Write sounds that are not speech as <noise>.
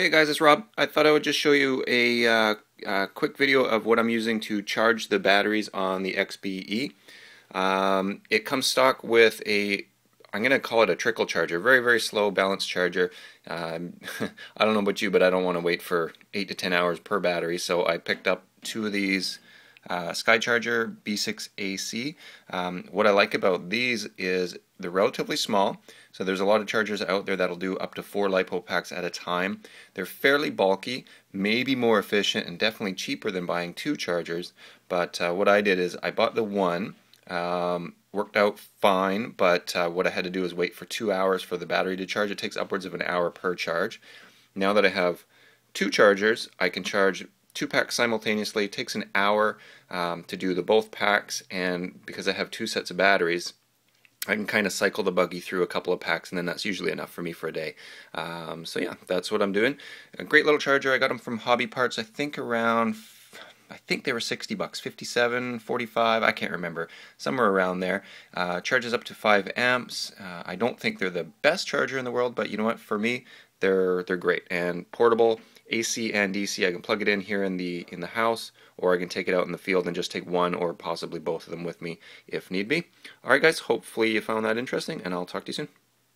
Hey guys, it's Rob. I thought I would just show you a, uh, quick video of what I'm using to charge the batteries on the XBE. Um, it comes stock with a, I'm going to call it a trickle charger, very, very slow balance charger. Um, <laughs> I don't know about you, but I don't want to wait for 8 to 10 hours per battery, so I picked up two of these uh, SkyCharger B6AC. Um, what I like about these is they're relatively small, so there's a lot of chargers out there that'll do up to four LiPo packs at a time. They're fairly bulky, maybe more efficient, and definitely cheaper than buying two chargers. But uh, what I did is I bought the one. Um, worked out fine, but uh, what I had to do is wait for two hours for the battery to charge. It takes upwards of an hour per charge. Now that I have two chargers, I can charge two packs simultaneously. It takes an hour um, to do the both packs, and because I have two sets of batteries, I can kind of cycle the buggy through a couple of packs, and then that's usually enough for me for a day. Um, so yeah, that's what I'm doing. A great little charger. I got them from HobbyPartz. I think around. I think they were 60 bucks, 57, 45, I can't remember, somewhere around there. Uh, charges up to 5 amps. Uh, I don't think they're the best charger in the world, but you know what? For me, they're they're great and portable. AC and DC. I can plug it in here in the in the house, or I can take it out in the field and just take one or possibly both of them with me if need be. All right, guys. Hopefully you found that interesting, and I'll talk to you soon.